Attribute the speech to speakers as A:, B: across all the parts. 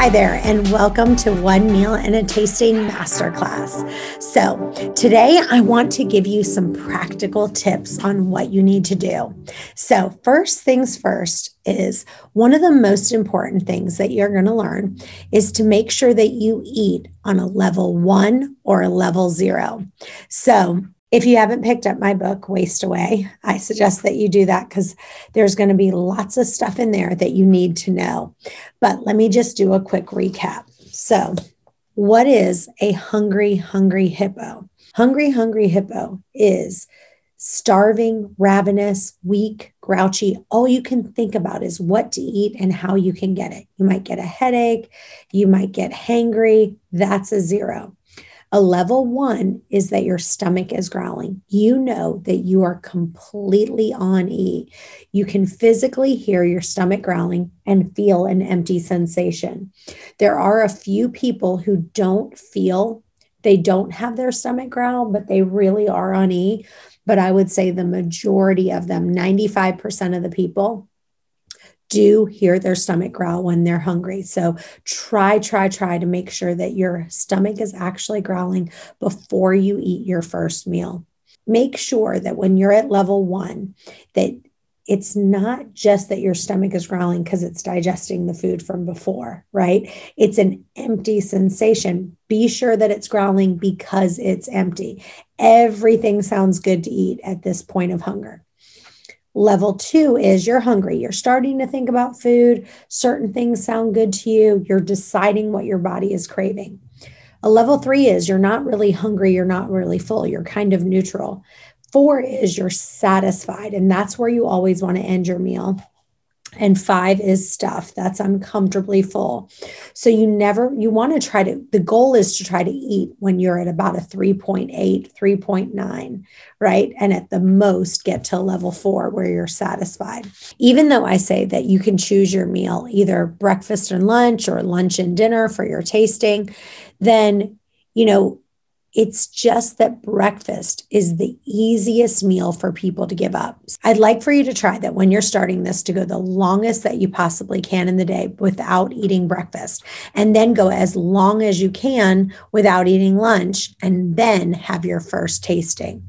A: Hi there, and welcome to One Meal and a Tasting Masterclass. So, today I want to give you some practical tips on what you need to do. So, first things first is one of the most important things that you're going to learn is to make sure that you eat on a level one or a level zero. So, if you haven't picked up my book, Waist Away, I suggest that you do that because there's going to be lots of stuff in there that you need to know. But let me just do a quick recap. So, what is a hungry, hungry hippo? Hungry, hungry hippo is starving, ravenous, weak, grouchy. All you can think about is what to eat and how you can get it. You might get a headache, you might get hangry. That's a zero. A level one is that your stomach is growling. You know that you are completely on E. You can physically hear your stomach growling and feel an empty sensation. There are a few people who don't feel, they don't have their stomach growl, but they really are on E. But I would say the majority of them, 95% of the people, do hear their stomach growl when they're hungry. So try, try, try to make sure that your stomach is actually growling before you eat your first meal. Make sure that when you're at level one, that it's not just that your stomach is growling because it's digesting the food from before, right? It's an empty sensation. Be sure that it's growling because it's empty. Everything sounds good to eat at this point of hunger. Level two is you're hungry. You're starting to think about food. Certain things sound good to you. You're deciding what your body is craving. A level three is you're not really hungry. You're not really full. You're kind of neutral. Four is you're satisfied. And that's where you always want to end your meal and five is stuff that's uncomfortably full. So you never you want to try to the goal is to try to eat when you're at about a 3.8 3.9 right? And at the most get to level 4 where you're satisfied. Even though i say that you can choose your meal either breakfast and lunch or lunch and dinner for your tasting then you know it's just that breakfast is the easiest meal for people to give up. I'd like for you to try that when you're starting this to go the longest that you possibly can in the day without eating breakfast, and then go as long as you can without eating lunch, and then have your first tasting.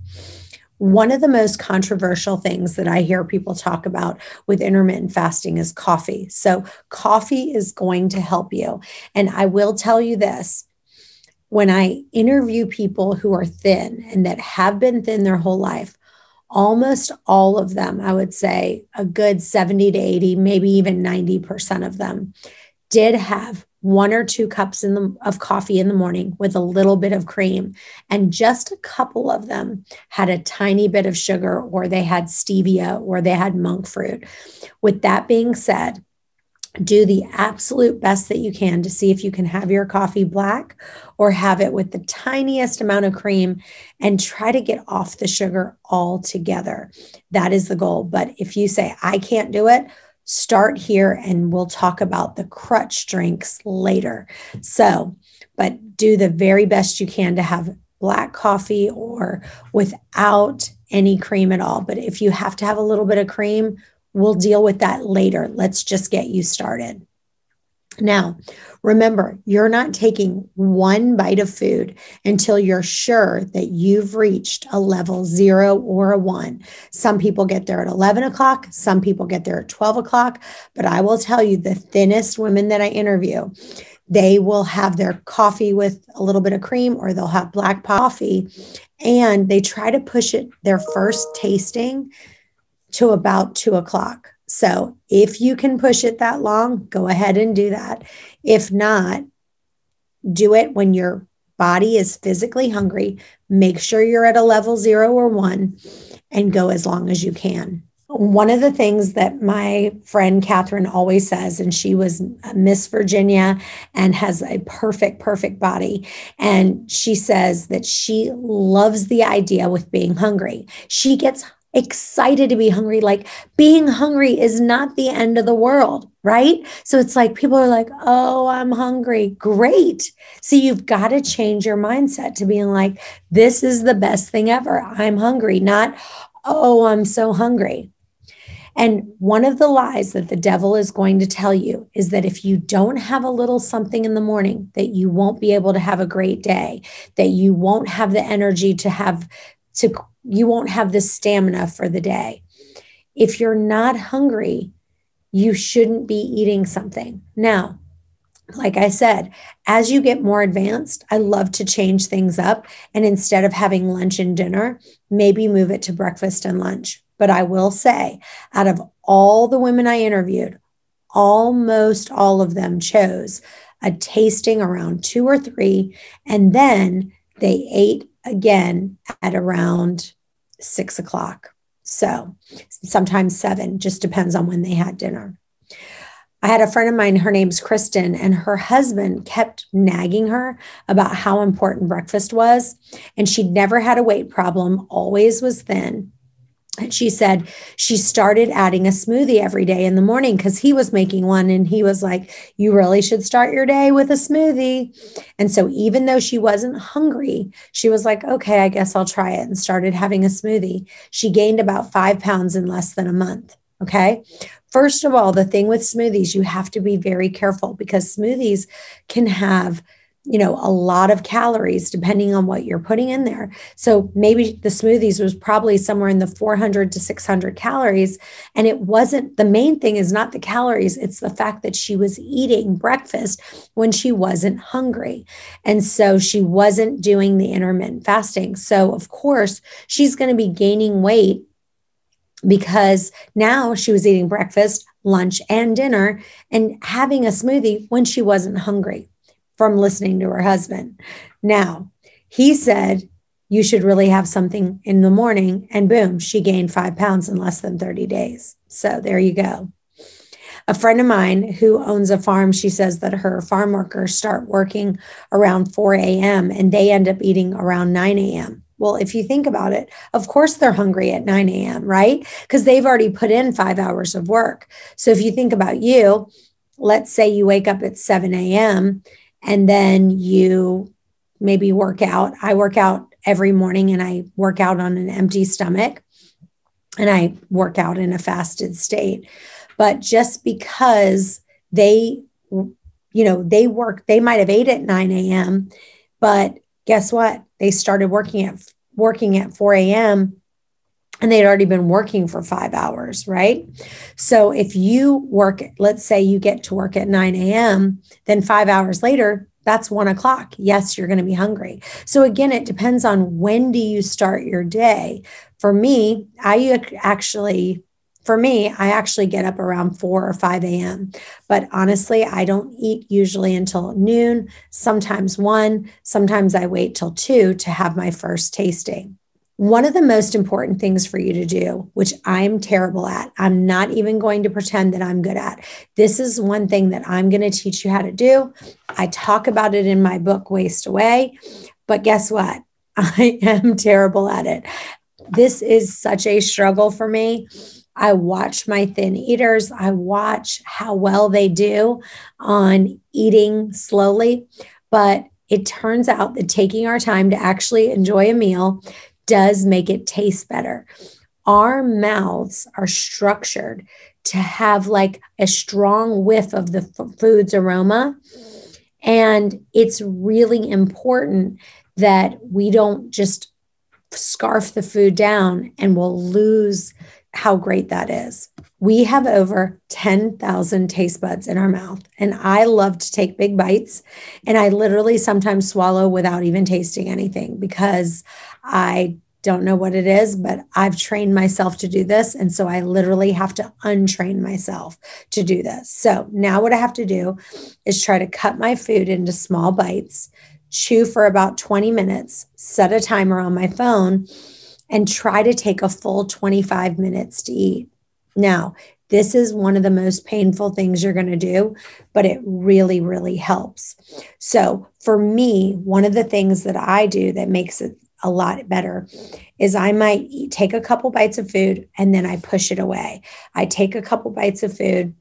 A: One of the most controversial things that I hear people talk about with intermittent fasting is coffee. So, coffee is going to help you. And I will tell you this when I interview people who are thin and that have been thin their whole life, almost all of them, I would say a good 70 to 80, maybe even 90% of them did have one or two cups in the, of coffee in the morning with a little bit of cream. And just a couple of them had a tiny bit of sugar or they had stevia or they had monk fruit. With that being said, do the absolute best that you can to see if you can have your coffee black or have it with the tiniest amount of cream and try to get off the sugar altogether. That is the goal. But if you say, I can't do it, start here and we'll talk about the crutch drinks later. So, but do the very best you can to have black coffee or without any cream at all. But if you have to have a little bit of cream, We'll deal with that later. Let's just get you started. Now, remember, you're not taking one bite of food until you're sure that you've reached a level zero or a one. Some people get there at 11 o'clock, some people get there at 12 o'clock. But I will tell you, the thinnest women that I interview, they will have their coffee with a little bit of cream or they'll have black coffee and they try to push it their first tasting to about two o'clock. So if you can push it that long, go ahead and do that. If not, do it when your body is physically hungry. Make sure you're at a level zero or one and go as long as you can. One of the things that my friend Catherine always says, and she was Miss Virginia and has a perfect, perfect body. And she says that she loves the idea with being hungry. She gets excited to be hungry. Like being hungry is not the end of the world, right? So it's like people are like, oh, I'm hungry. Great. So you've got to change your mindset to being like, this is the best thing ever. I'm hungry, not, oh, I'm so hungry. And one of the lies that the devil is going to tell you is that if you don't have a little something in the morning, that you won't be able to have a great day, that you won't have the energy to have to you won't have the stamina for the day. If you're not hungry, you shouldn't be eating something. Now, like I said, as you get more advanced, I love to change things up. And instead of having lunch and dinner, maybe move it to breakfast and lunch. But I will say, out of all the women I interviewed, almost all of them chose a tasting around two or three. And then they ate again at around six o'clock. So sometimes seven, just depends on when they had dinner. I had a friend of mine, her name's Kristen, and her husband kept nagging her about how important breakfast was. And she'd never had a weight problem, always was thin. And she said she started adding a smoothie every day in the morning because he was making one. And he was like, You really should start your day with a smoothie. And so, even though she wasn't hungry, she was like, Okay, I guess I'll try it and started having a smoothie. She gained about five pounds in less than a month. Okay. First of all, the thing with smoothies, you have to be very careful because smoothies can have you know a lot of calories depending on what you're putting in there. So maybe the smoothies was probably somewhere in the 400 to 600 calories. And it wasn't the main thing is not the calories it's the fact that she was eating breakfast when she wasn't hungry. And so she wasn't doing the intermittent fasting. So of course she's going to be gaining weight because now she was eating breakfast, lunch, and dinner and having a smoothie when she wasn't hungry from listening to her husband. Now, he said, You should really have something in the morning. And boom, she gained five pounds in less than 30 days. So there you go. A friend of mine who owns a farm, she says that her farm workers start working around 4 a.m. and they end up eating around 9 a.m. Well, if you think about it, of course they're hungry at 9 a.m., right? Because they've already put in five hours of work. So if you think about you, let's say you wake up at 7 a.m. and then you maybe work out. I work out every morning and I work out on an empty stomach and I work out in a fasted state. But just because they, you know, they work, they might have ate at 9 a.m., but guess what? They started working at working at 4 a.m. and they'd already been working for five hours, right? So if you work, let's say you get to work at 9 a.m., then five hours later, that's one o'clock. Yes, you're going to be hungry. So again, it depends on when do you start your day. For me, I actually for me, I actually get up around 4 or 5 a.m. But honestly, I don't eat usually until noon, sometimes 1, sometimes I wait till 2 to have my first tasting. One of the most important things for you to do, which I'm terrible at, I'm not even going to pretend that I'm good at. This is one thing that I'm going to teach you how to do. I talk about it in my book, Waist Away. But guess what? I am terrible at it. This is such a struggle for me I watch my thin eaters. I watch how well they do on eating slowly. But it turns out that taking our time to actually enjoy a meal does make it taste better. Our mouths are structured to have like a strong whiff of the f- food's aroma. And it's really important that we don't just scarf the food down and we'll lose how great that is. We have over 10,000 taste buds in our mouth, and I love to take big bites. And I literally sometimes swallow without even tasting anything because I don't know what it is, but I've trained myself to do this. And so I literally have to untrain myself to do this. So now what I have to do is try to cut my food into small bites, chew for about 20 minutes, set a timer on my phone and try to take a full 25 minutes to eat. Now, this is one of the most painful things you're going to do, but it really, really helps. So, for me, one of the things that I do that makes it a lot better is I might eat, take a couple bites of food and then I push it away. I take a couple bites of food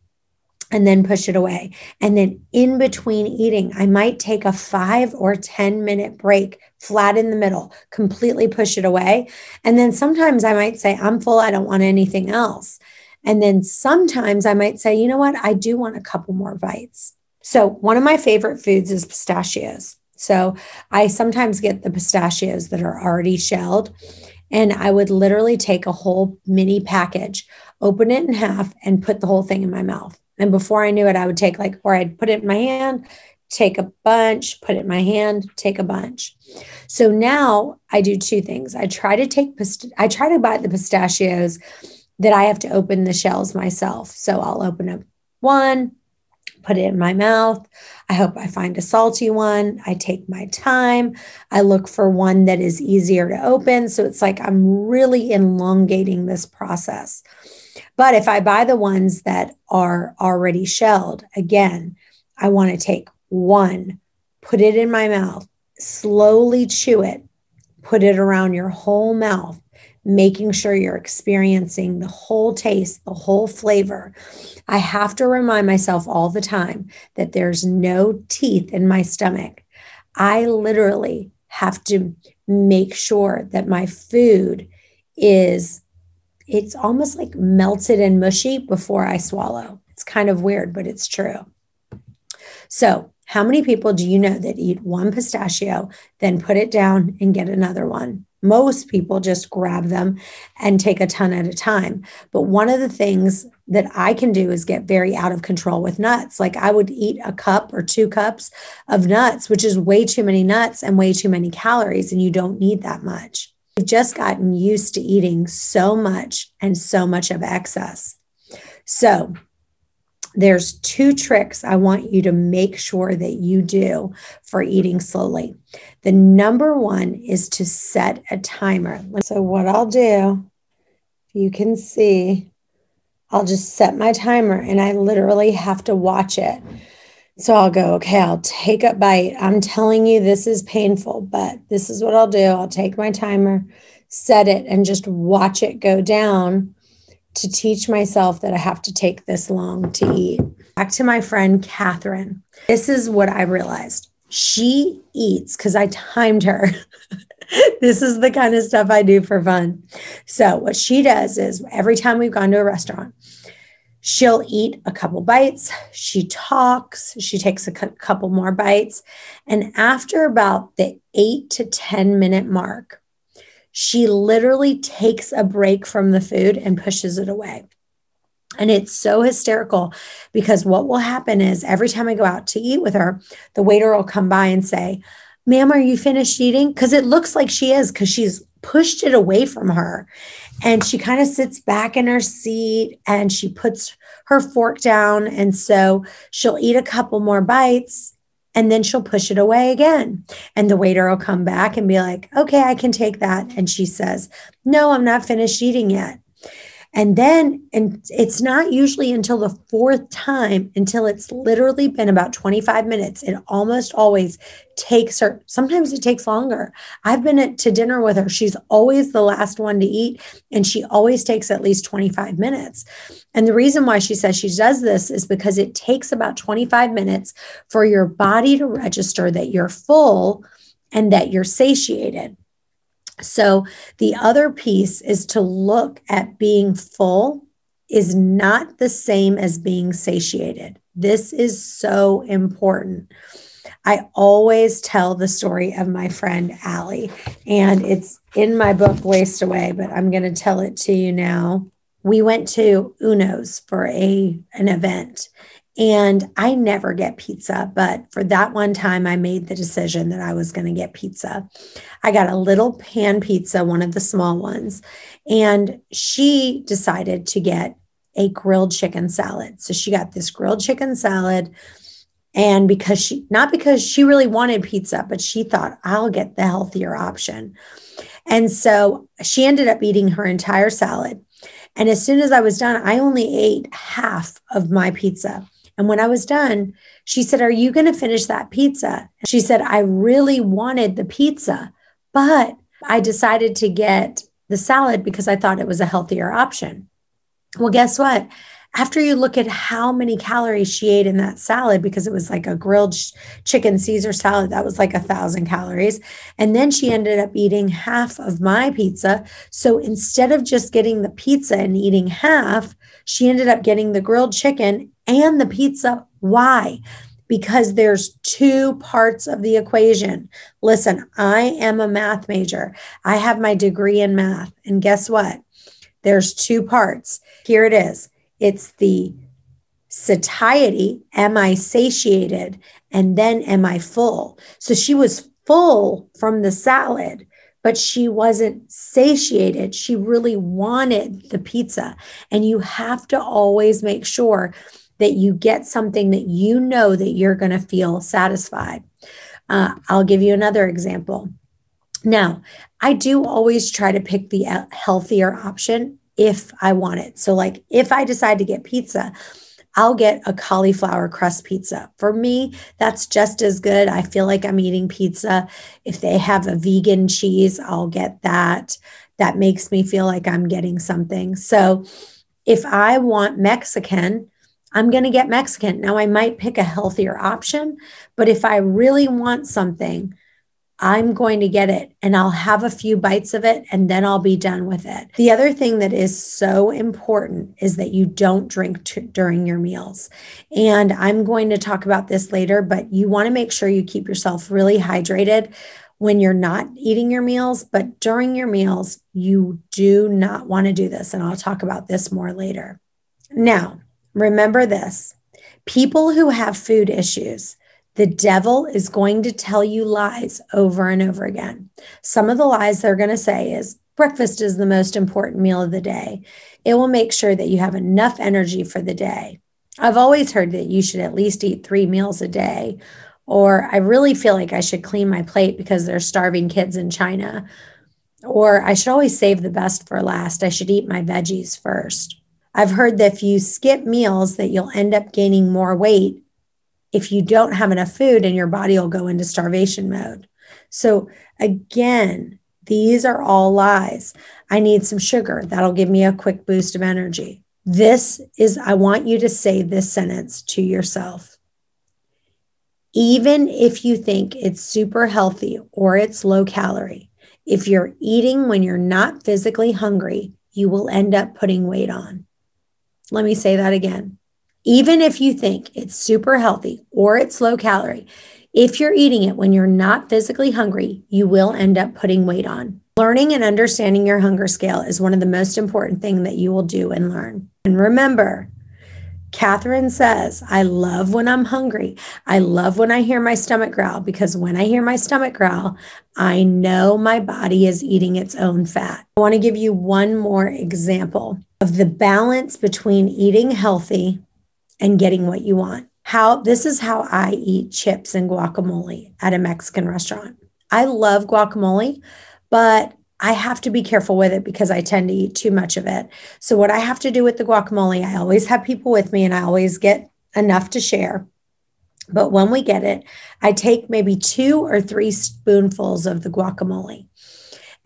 A: and then push it away. And then in between eating, I might take a five or 10 minute break flat in the middle, completely push it away. And then sometimes I might say, I'm full, I don't want anything else. And then sometimes I might say, you know what? I do want a couple more bites. So, one of my favorite foods is pistachios. So, I sometimes get the pistachios that are already shelled, and I would literally take a whole mini package, open it in half, and put the whole thing in my mouth. And before I knew it, I would take like, or I'd put it in my hand, take a bunch, put it in my hand, take a bunch. So now I do two things. I try to take, pist- I try to buy the pistachios that I have to open the shells myself. So I'll open up one, put it in my mouth. I hope I find a salty one. I take my time. I look for one that is easier to open. So it's like I'm really elongating this process. But if I buy the ones that are already shelled, again, I want to take one, put it in my mouth, slowly chew it, put it around your whole mouth, making sure you're experiencing the whole taste, the whole flavor. I have to remind myself all the time that there's no teeth in my stomach. I literally have to make sure that my food is it's almost like melted and mushy before I swallow. It's kind of weird, but it's true. So, how many people do you know that eat one pistachio, then put it down and get another one? Most people just grab them and take a ton at a time. But one of the things that I can do is get very out of control with nuts. Like I would eat a cup or two cups of nuts, which is way too many nuts and way too many calories, and you don't need that much. We've just gotten used to eating so much and so much of excess. So, there's two tricks I want you to make sure that you do for eating slowly. The number one is to set a timer. So, what I'll do, you can see, I'll just set my timer and I literally have to watch it. So I'll go, okay, I'll take a bite. I'm telling you, this is painful, but this is what I'll do. I'll take my timer, set it, and just watch it go down to teach myself that I have to take this long to eat. Back to my friend Catherine. This is what I realized. She eats because I timed her. this is the kind of stuff I do for fun. So, what she does is every time we've gone to a restaurant, she'll eat a couple bites. She talks, she takes a couple more bites. And after about the eight to 10 minute mark, she literally takes a break from the food and pushes it away. And it's so hysterical because what will happen is every time I go out to eat with her, the waiter will come by and say, Ma'am, are you finished eating? Because it looks like she is, because she's pushed it away from her. And she kind of sits back in her seat and she puts her fork down. And so she'll eat a couple more bites and then she'll push it away again. And the waiter will come back and be like, okay, I can take that. And she says, no, I'm not finished eating yet. And then, and it's not usually until the fourth time, until it's literally been about 25 minutes. It almost always takes her, sometimes it takes longer. I've been at, to dinner with her. She's always the last one to eat, and she always takes at least 25 minutes. And the reason why she says she does this is because it takes about 25 minutes for your body to register that you're full and that you're satiated. So the other piece is to look at being full is not the same as being satiated. This is so important. I always tell the story of my friend Allie, and it's in my book Waist Away, but I'm going to tell it to you now. We went to Uno's for a an event, and I never get pizza, but for that one time, I made the decision that I was going to get pizza. I got a little pan pizza, one of the small ones, and she decided to get a grilled chicken salad. So she got this grilled chicken salad. And because she, not because she really wanted pizza, but she thought, I'll get the healthier option. And so she ended up eating her entire salad. And as soon as I was done, I only ate half of my pizza. And when I was done, she said, Are you going to finish that pizza? She said, I really wanted the pizza, but I decided to get the salad because I thought it was a healthier option. Well, guess what? After you look at how many calories she ate in that salad, because it was like a grilled chicken Caesar salad, that was like a thousand calories. And then she ended up eating half of my pizza. So instead of just getting the pizza and eating half, She ended up getting the grilled chicken and the pizza. Why? Because there's two parts of the equation. Listen, I am a math major. I have my degree in math. And guess what? There's two parts. Here it is. It's the satiety. Am I satiated? And then am I full? So she was full from the salad, but she wasn't satiated. She really wanted the pizza. And you have to always make sure that you get something that you know that you're going to feel satisfied. Uh, I'll give you another example. Now, I do always try to pick the uh, healthier option if I want it. So, like if I decide to get pizza, I'll get a cauliflower crust pizza. For me, that's just as good. I feel like I'm eating pizza. If they have a vegan cheese, I'll get that. That makes me feel like I'm getting something. So if I want Mexican, I'm going to get Mexican. Now, I might pick a healthier option, but if I really want something, I'm going to get it and I'll have a few bites of it and then I'll be done with it. The other thing that is so important is that you don't drink t- during your meals. And I'm going to talk about this later, but you want to make sure you keep yourself really hydrated when you're not eating your meals. But during your meals, you do not want to do this. And I'll talk about this more later. Now, remember this people who have food issues, the devil is going to tell you lies over and over again. Some of the lies they're going to say is breakfast is the most important meal of the day. It will make sure that you have enough energy for the day. I've always heard that you should at least eat three meals a day. Or I really feel like I should clean my plate because there's starving kids in China. Or I should always save the best for last. I should eat my veggies first. I've heard that if you skip meals that you'll end up gaining more weight if you don't have enough food and your body will go into starvation mode. So, again, these are all lies. I need some sugar. That'll give me a quick boost of energy. This is, I want you to say this sentence to yourself. Even if you think it's super healthy or it's low calorie, if you're eating when you're not physically hungry, you will end up putting weight on. Let me say that again even if you think it's super healthy or it's low calorie, if you're eating it when you're not physically hungry, you will end up putting weight on. Learning and understanding your hunger scale is one of the most important things that you will do and learn. And remember, Catherine says, I love when I'm hungry. I love when I hear my stomach growl because when I hear my stomach growl, I know my body is eating its own fat. I want to give you one more example of the balance between eating healthy and getting what you want. How this is how I eat chips and guacamole at a Mexican restaurant. I love guacamole, but I have to be careful with it because I tend to eat too much of it. So, what I have to do with the guacamole, I always have people with me and I always get enough to share. But when we get it, I take maybe two or three spoonfuls of the guacamole.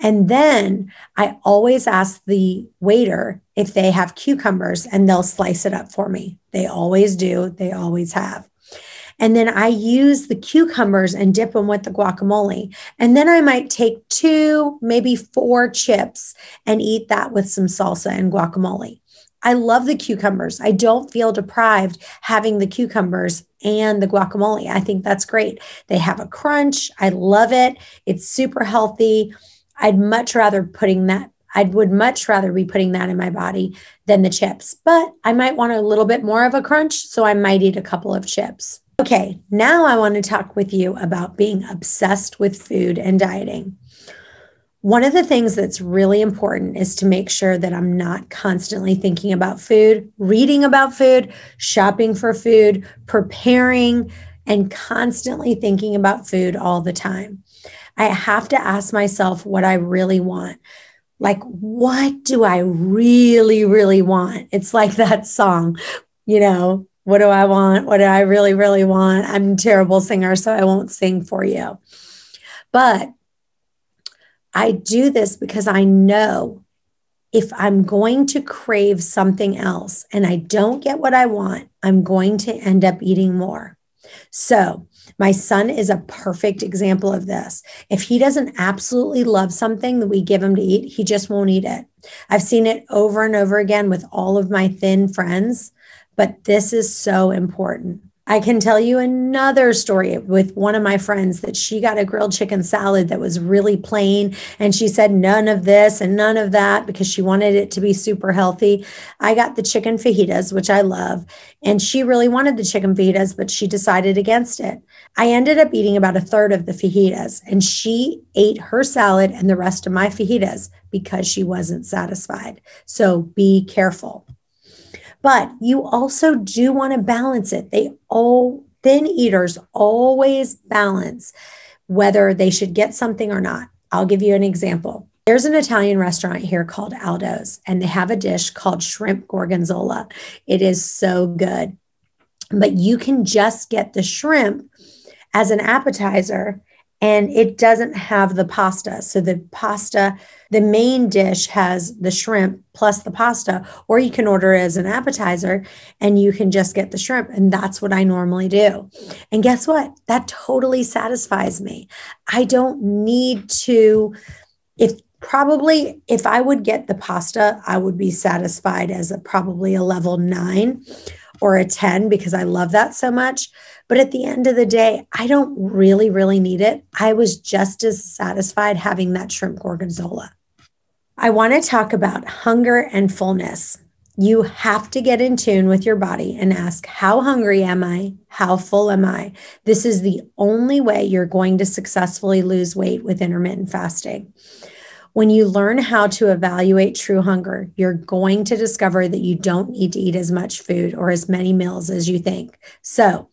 A: And then I always ask the waiter if they have cucumbers and they'll slice it up for me. They always do, they always have. And then I use the cucumbers and dip them with the guacamole. And then I might take two, maybe four chips and eat that with some salsa and guacamole. I love the cucumbers. I don't feel deprived having the cucumbers and the guacamole. I think that's great. They have a crunch. I love it. It's super healthy. I'd much rather putting that I would much rather be putting that in my body than the chips, but I might want a little bit more of a crunch, so I might eat a couple of chips. Okay, now I want to talk with you about being obsessed with food and dieting. One of the things that's really important is to make sure that I'm not constantly thinking about food, reading about food, shopping for food, preparing, and constantly thinking about food all the time. I have to ask myself what I really want. Like, what do I really, really want? It's like that song, you know, what do I want? What do I really, really want? I'm a terrible singer, so I won't sing for you. But I do this because I know if I'm going to crave something else and I don't get what I want, I'm going to end up eating more. So, my son is a perfect example of this. If he doesn't absolutely love something that we give him to eat, he just won't eat it. I've seen it over and over again with all of my thin friends, but this is so important. I can tell you another story with one of my friends that she got a grilled chicken salad that was really plain. And she said none of this and none of that because she wanted it to be super healthy. I got the chicken fajitas, which I love. And she really wanted the chicken fajitas, but she decided against it. I ended up eating about a third of the fajitas, and she ate her salad and the rest of my fajitas because she wasn't satisfied. So be careful. But you also do want to balance it. They all, thin eaters always balance whether they should get something or not. I'll give you an example. There's an Italian restaurant here called Aldo's, and they have a dish called shrimp gorgonzola. It is so good. But you can just get the shrimp as an appetizer and it doesn't have the pasta. So the pasta, the main dish has the shrimp plus the pasta, or you can order as an appetizer and you can just get the shrimp. And that's what I normally do. And guess what? That totally satisfies me. I don't need to, if probably if I would get the pasta, I would be satisfied as a probably a level nine or a 10 because I love that so much. But at the end of the day, I don't really, really need it. I was just as satisfied having that shrimp gorgonzola. I want to talk about hunger and fullness. You have to get in tune with your body and ask, How hungry am I? How full am I? This is the only way you're going to successfully lose weight with intermittent fasting. When you learn how to evaluate true hunger, you're going to discover that you don't need to eat as much food or as many meals as you think. So,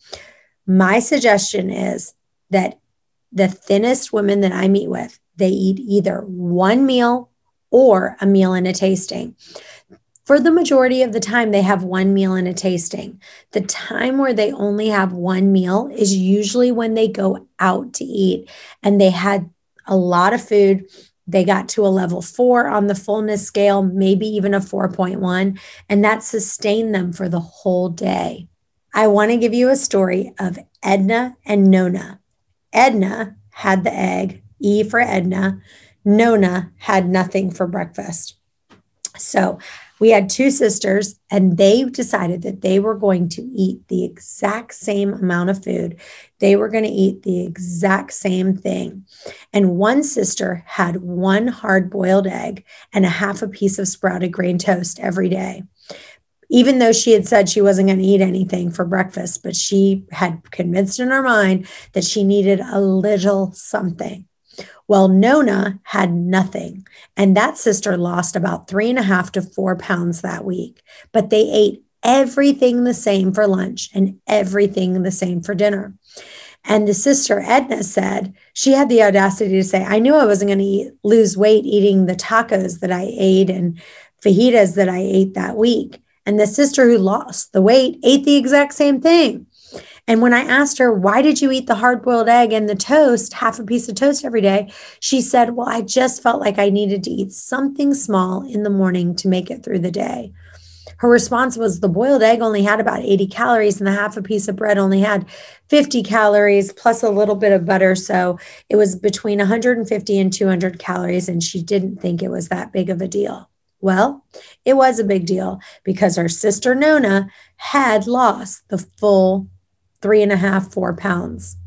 A: my suggestion is that the thinnest women that I meet with, they eat either one meal or a meal and a tasting. For the majority of the time, they have one meal and a tasting. The time where they only have one meal is usually when they go out to eat and they had a lot of food they got to a level four on the fullness scale, maybe even a 4.1, and that sustained them for the whole day. I want to give you a story of Edna and Nona. Edna had the egg, E for Edna. Nona had nothing for breakfast. So we had two sisters, and they decided that they were going to eat the exact same amount of food. They were going to eat the exact same thing. And one sister had one hard boiled egg and a half a piece of sprouted grain toast every day even though she had said she wasn't going to eat anything for breakfast, but she had convinced in her mind that she needed a little something. Well, Nona had nothing, and that sister lost about three and a half to four pounds that week, but they ate everything the same for lunch and everything the same for dinner. And the sister Edna said she had the audacity to say, I knew I wasn't going to lose weight eating the tacos that I ate and fajitas that I ate that week. And the sister who lost the weight ate the exact same thing. And when I asked her, why did you eat the hard boiled egg and the toast, half a piece of toast every day? She said, well, I just felt like I needed to eat something small in the morning to make it through the day. Her response was the boiled egg only had about 80 calories and the half a piece of bread only had 50 calories plus a little bit of butter. So it was between 150 and 200 calories. And she didn't think it was that big of a deal. Well, it was a big deal because her sister Nona had lost the full three and a half, four pounds.